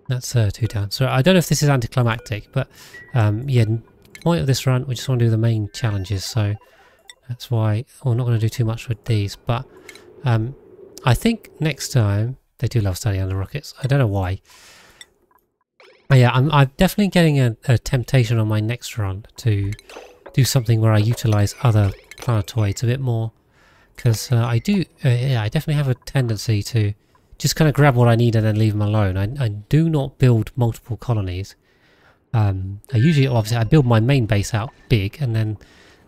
that's uh, two down. So I don't know if this is anticlimactic, but um, yeah, point of this run, we just want to do the main challenges. So that's why we're not going to do too much with these. But um, I think next time they do love studying the rockets. I don't know why. Yeah, I'm, I'm definitely getting a, a temptation on my next run to do something where I utilize other planetoids a bit more. Because uh, I do, uh, yeah, I definitely have a tendency to just kind of grab what I need and then leave them alone. I, I do not build multiple colonies. Um, I usually, obviously, I build my main base out big and then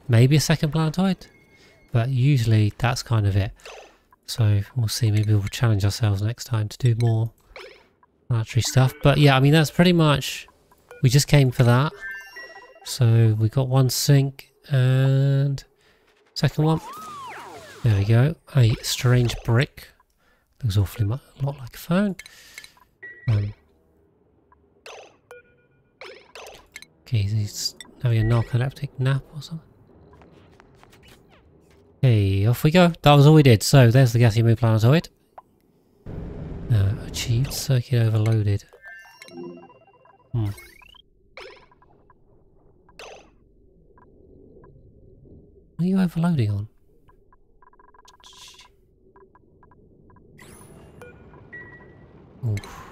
maybe a second planetoid. But usually that's kind of it. So we'll see, maybe we'll challenge ourselves next time to do more planetary stuff. But yeah, I mean, that's pretty much, we just came for that. So we got one sink and second one. There we go, a strange brick. Looks awfully much, a lot like a phone. Um, okay, he's having a narcoleptic nap or something. Okay, off we go. That was all we did. So there's the gaseous moon planetoid. Uh, achieved circuit overloaded. Hmm. Are you overloading on? Oof.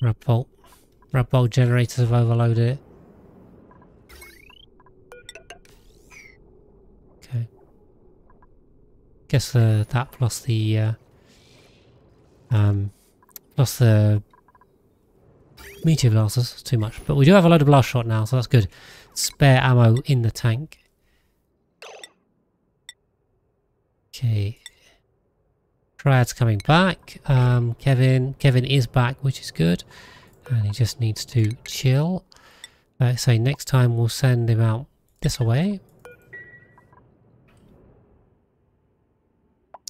Rad bolt. Generators have overloaded it. Okay. Guess uh, that plus the uh, um plus the meteor blasters too much. But we do have a load of blast shot now, so that's good. Spare ammo in the tank. Okay. Triad's coming back. Um, Kevin, Kevin is back, which is good. And he just needs to chill. Uh, so next time we'll send him out this way.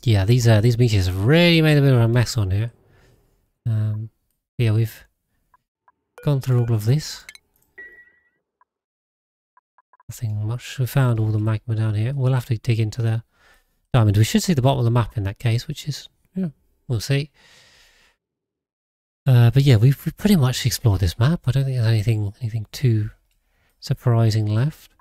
Yeah, these uh, these beaches have really made a bit of a mess on here. Um, yeah, we've gone through all of this. Nothing much. We found all the magma down here. We'll have to dig into the diamond. We should see the bottom of the map in that case, which is, yeah, we'll see. Uh, but yeah, we've, we've pretty much explored this map. I don't think there's anything anything too surprising left.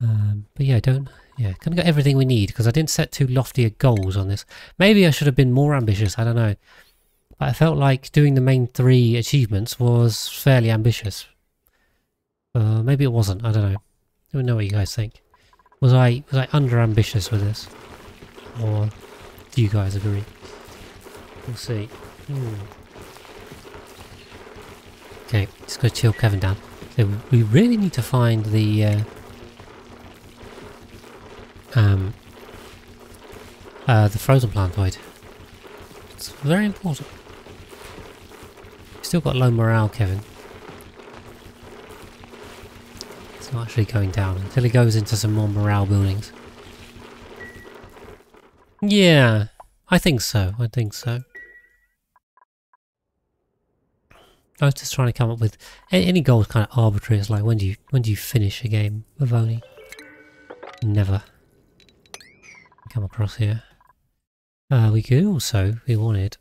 Um, but yeah, I don't yeah, kind of got everything we need because I didn't set too lofty goals on this. Maybe I should have been more ambitious. I don't know. But I felt like doing the main three achievements was fairly ambitious. Uh, maybe it wasn't. I don't know. I don't know what you guys think. Was I was I under ambitious with this, or do you guys agree? We'll see. Hmm. Okay, let's go chill Kevin down. So we really need to find the uh, um uh, the frozen plantoid. It's very important. Still got low morale, Kevin. It's not actually going down until it goes into some more morale buildings. Yeah, I think so. I think so. I was just trying to come up with any goal is kind of arbitrary. It's like when do you when do you finish a game of only never come across here. Uh, we could also, we wanted,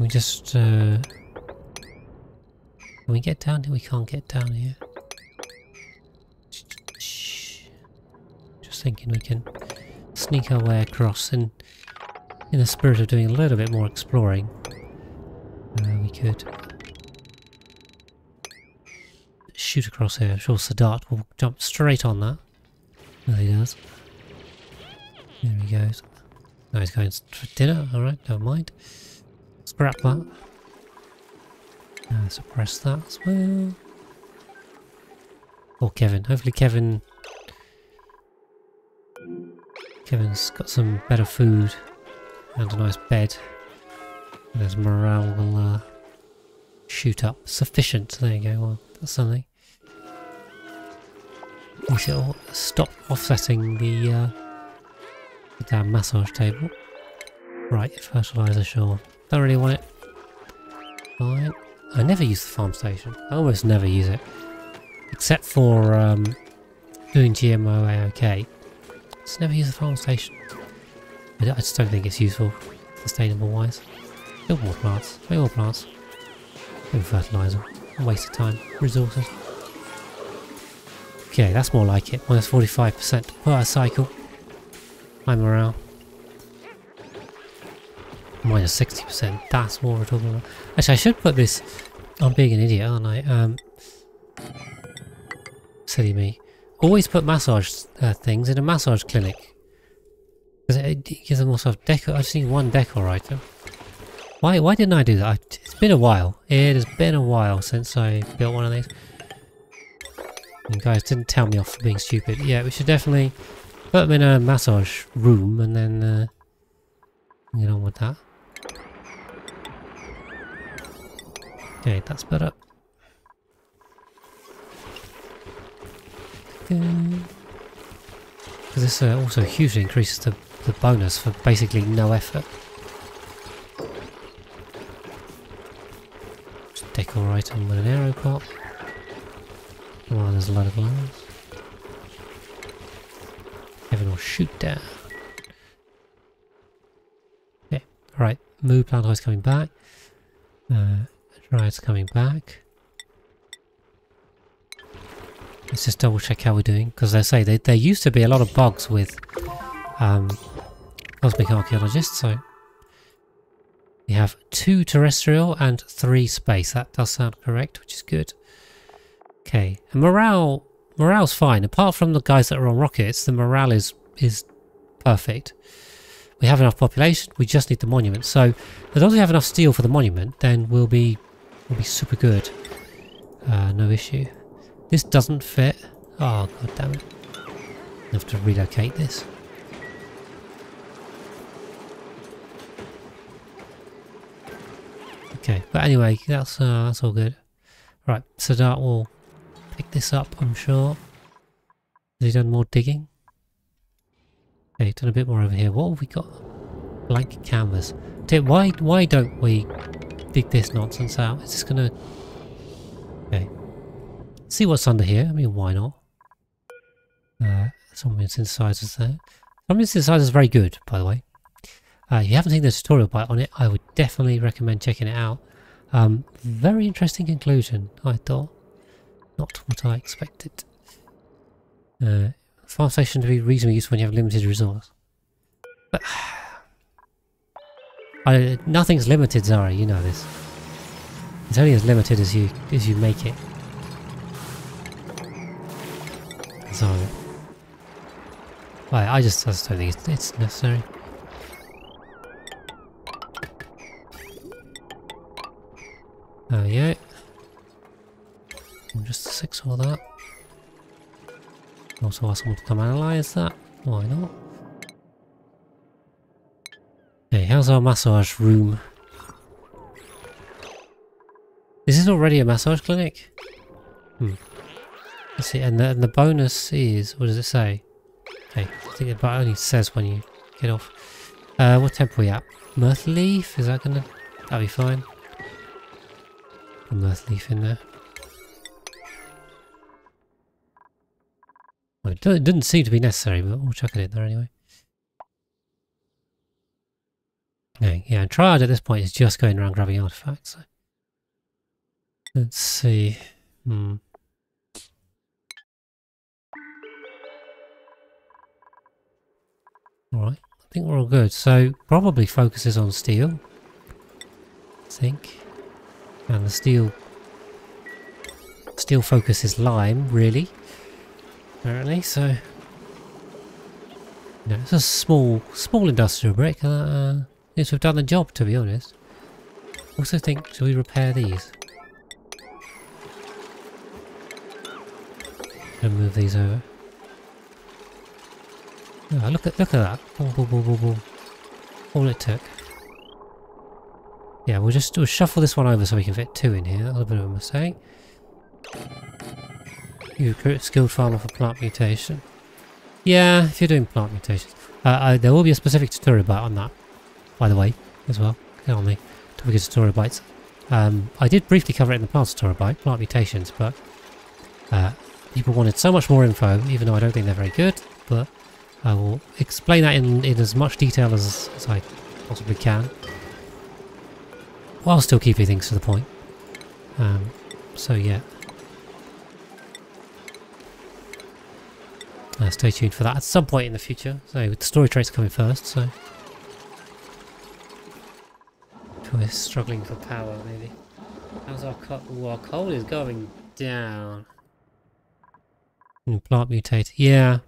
we just uh, can we get down here? We can't get down here. Just thinking we can sneak our way across and in the spirit of doing a little bit more exploring. Uh, we could shoot across here. I'm sure Sadat will jump straight on that. There he does. There he goes. Now he's going for dinner. Alright, never mind. Scrap that. Uh, suppress that as well. Or Kevin. Hopefully Kevin... Kevin's got some better food and a nice bed. And his morale will uh, shoot up. Sufficient. There you go. Well, that's something. We should stop offsetting the, uh, the damn massage table. Right, fertilizer, sure. Don't really want it. Fine. I never use the farm station. I almost never use it. Except for um, doing GMO AOK. Just never use the farm station. I just don't think it's useful, sustainable wise. Build more plants. Make more plants. Build fertilizer. A waste of time. Resources. Okay, that's more like it. Minus 45% per cycle. High morale. Minus 60%. That's what we're talking about. Actually, I should put this... I'm being an idiot, aren't I? Um, silly me. Always put massage uh, things in a massage clinic. Because it gives them also decor. I've seen one decor item. Why, why didn't I do that? It's been a while. It has been a while since I built one of these. You guys didn't tell me off for being stupid. Yeah, we should definitely put them in a massage room and then uh, get on with that. Okay, that's better. Because this uh, also hugely increases the, the bonus for basically no effort. Just decor item with an arrow crop. Oh, there's a lot of lines. Kevin will shoot down. Okay, alright. Moo plant is coming back. Uh, Triad's coming back. Let's just double check how we're doing, because I say there used to be a lot of bugs with um, Cosmic Archaeologists, so we have two terrestrial and three space. That does sound correct, which is good. Okay, and morale, morale's fine. Apart from the guys that are on rockets, the morale is is perfect. We have enough population. We just need the monument. So as long as we have enough steel for the monument, then we'll be we'll be super good. Uh, no issue. This doesn't fit. Oh, god damn it. I have to relocate this. Okay, but anyway, that's uh, that's all good. Right, So Sadat will pick this up, I'm sure. Has he done more digging? Okay, done a bit more over here. What have we got? Blank canvas. Why why don't we dig this nonsense out? It's just gonna Okay see what's under here. I mean, why not? Uh, some synthesizers there. Some synthesizers very good, by the way. Uh, if you haven't seen the tutorial by, on it, I would definitely recommend checking it out. Um, very interesting conclusion, I thought. Not what I expected. Uh, farm station to be reasonably useful when you have limited resource. But I, nothing's limited, Zara. You know this. It's only as limited as you as you make it. So, I, I just, I just don't think it's, it's necessary. Oh yeah. I'm just six all that. Also ask someone to come analyze that. Why not? Okay, how's our massage room? This is this already a massage clinic? Hmm. Let's see, and the, and the bonus is, what does it say? Okay, I think it only says when you get off. Uh, what temp are we at? Mirth Leaf? Is that gonna, that'll be fine. Put Mirth Leaf in there. Well, it didn't seem to be necessary, but we'll chuck it in there anyway. Yeah, and Triad at this point is just going around grabbing artifacts. So. Let's see. Hmm. Alright, I think we're all good. So, probably focuses on steel. I think. And the steel... Steel focus is lime, really. Apparently, so... Know, it's a small, small industrial brick. Uh, to have done the job, to be honest. Also think, should we repair these? And move these over. Oh, look at look at that. Boom, boom, boom, boom, boom. All it took. Yeah, we'll just we'll shuffle this one over so we can fit two in here. A little bit of a mistake. You a skilled farmer for plant mutation. Yeah, if you're doing plant mutations. Uh, uh, there will be a specific tutorial about on that, by the way, as well. Get on the topic of tutorial bites. Um, I did briefly cover it in the past tutorial bite, plant mutations, but uh, people wanted so much more info, even though I don't think they're very good, but I will explain that in, in as much detail as, as I possibly can, while still keeping things to the point. Um, so yeah. Uh, stay tuned for that at some point in the future. So the story traits coming first, so... We're struggling for power, maybe. How's our coal? Our coal is going down. plant mutate. Yeah.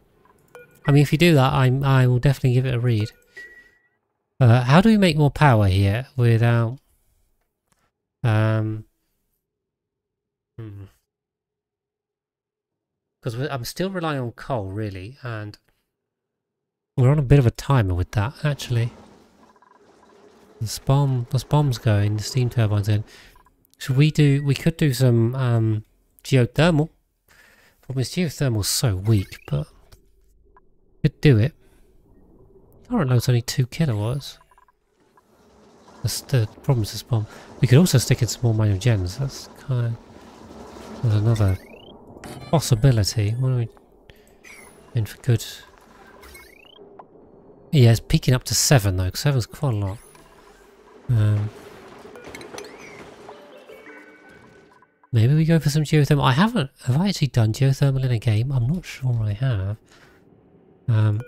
I mean, if you do that, I I will definitely give it a read. Uh, how do we make more power here without... Um... Hmm. Because I'm still relying on coal, really, and we're on a bit of a timer with that, actually. The bomb, the bomb's going, the steam turbine's in. Should we do, we could do some um, geothermal. Problem is geothermal's so weak, but could do it. Current load's only 2 kilowatts. That's the problem is this bomb. We could also stick in some more manual gens. That's kind of there's another possibility. What are we in for good? Yeah, it's peaking up to 7 though, 7's quite a lot. Um, maybe we go for some geothermal. I haven't. Have I actually done geothermal in a game? I'm not sure I have. Um,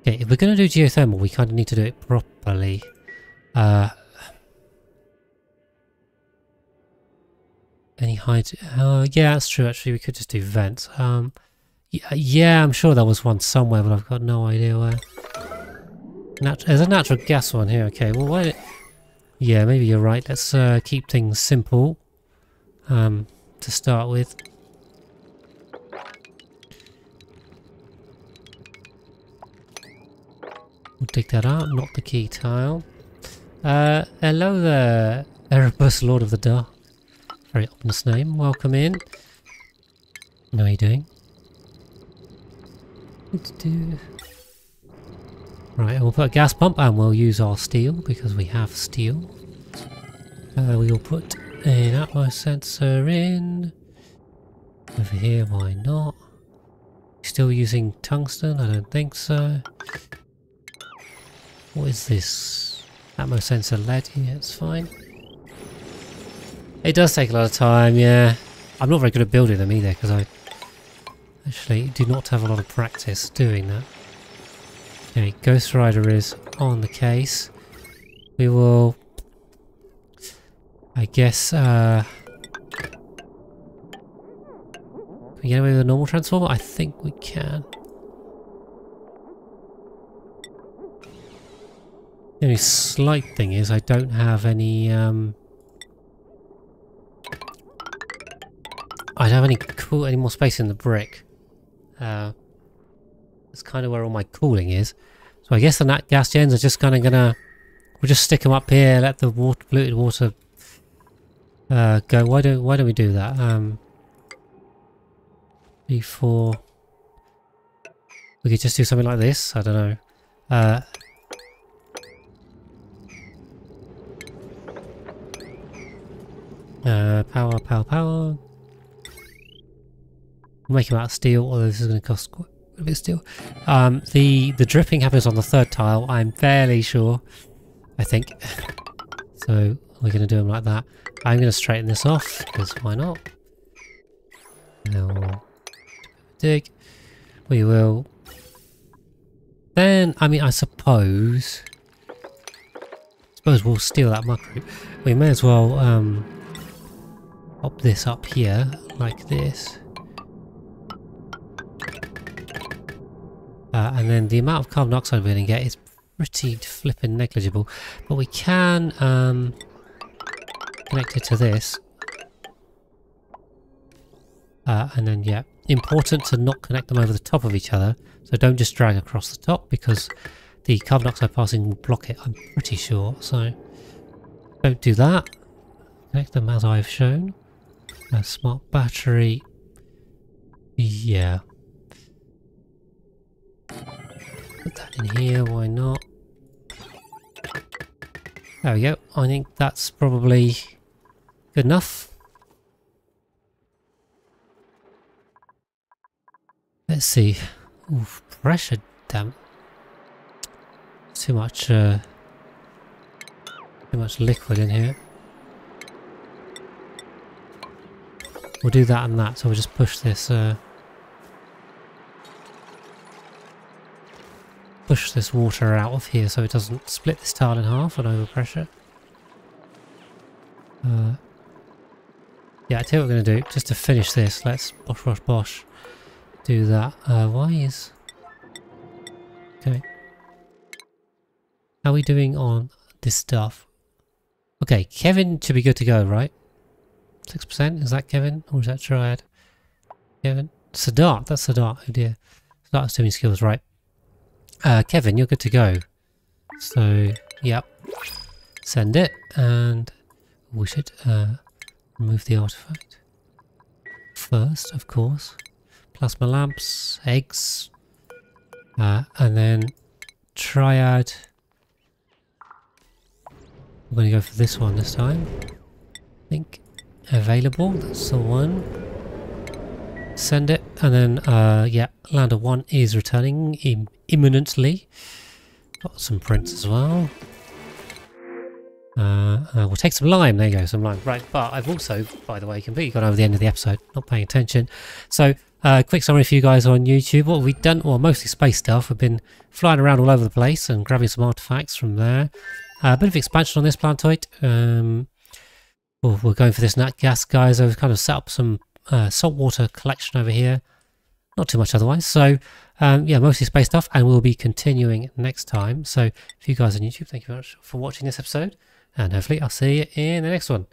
okay, if we're going to do geothermal, we kind of need to do it properly. Uh, any height? Uh, yeah, that's true. Actually, we could just do vents. Um, yeah, yeah, I'm sure there was one somewhere, but I've got no idea where. Nat there's a natural gas one here. Okay, well, why? Yeah, maybe you're right. Let's uh, keep things simple um, to start with. We'll dig that out, not the key tile. Uh, hello there, Erebus, Lord of the Dark. Very ominous name. Welcome in. How are you doing? What to do Right, and we'll put a gas pump and we'll use our steel because we have steel. Uh, we will put an atmos sensor in. Over here, why not? Still using tungsten? I don't think so. What is this? Atmos sensor lead? Yeah, it's fine. It does take a lot of time, yeah. I'm not very good at building them either because I actually do not have a lot of practice doing that. Okay, Ghost Rider is on the case. We will, I guess, uh, can we get away with a normal transformer? I think we can. The only slight thing is I don't have any, um, I don't have any cool, any more space in the brick. Uh, that's kind of where all my cooling is. So I guess the nat gas gens are just kind of gonna... We'll just stick them up here, let the water, polluted water uh, go. Why don't Why don't we do that? Um, before we could just do something like this. I don't know. Uh, uh, power, power, power. Make them out of steel, although this is going to cost a bit still. Um, the, the dripping happens on the third tile, I'm fairly sure. I think. So we're going to do them like that. I'm going to straighten this off, because why not? Now we'll dig. We will... Then, I mean, I suppose... suppose we'll steal that muckroot. We may as well um, pop this up here, like this. Uh, and then the amount of carbon dioxide we're going to get is pretty flipping negligible. But we can um, connect it to this. Uh, and then, yeah, important to not connect them over the top of each other. So don't just drag across the top because the carbon dioxide passing will block it, I'm pretty sure. So don't do that. Connect them as I've shown. A smart battery. Yeah. Put that in here, why not? There we go. I think that's probably good enough. Let's see. Pressure, damn. Too much, uh, too much liquid in here. We'll do that and that, so we'll just push this, uh, push this water out of here so it doesn't split this tile in half on overpressure. Uh, yeah, I tell you what we're going to do, just to finish this, let's bosh bosh bosh do that. Uh, why is... Okay. How are we doing on this stuff? Okay, Kevin should be good to go, right? 6%? Is that Kevin? Or is that Triad? Kevin? Sadat, that's Sadat. Oh dear. Sadat's doing skills, right. Uh, Kevin, you're good to go. So, yep. Send it, and we should uh, remove the artifact. First, of course plasma lamps, eggs, uh, and then triad. We're going to go for this one this time. I think available, that's the one. Send it, and then, uh, yeah, lander one is returning Im imminently. Got some prints as well. Uh, uh, we'll take some lime. There you go, some lime. Right, but I've also, by the way, completely gone over the end of the episode, not paying attention. So uh, quick summary for you guys on YouTube. What we've done, well, mostly space stuff. We've been flying around all over the place and grabbing some artifacts from there. Uh, a bit of expansion on this planetoid. Um, well, we're going for this nat gas, guys. I've kind of set up some uh, saltwater collection over here. Not too much otherwise. So, um, yeah, mostly space stuff. And we'll be continuing next time. So, if you guys on YouTube, thank you very much for watching this episode. And hopefully I'll see you in the next one.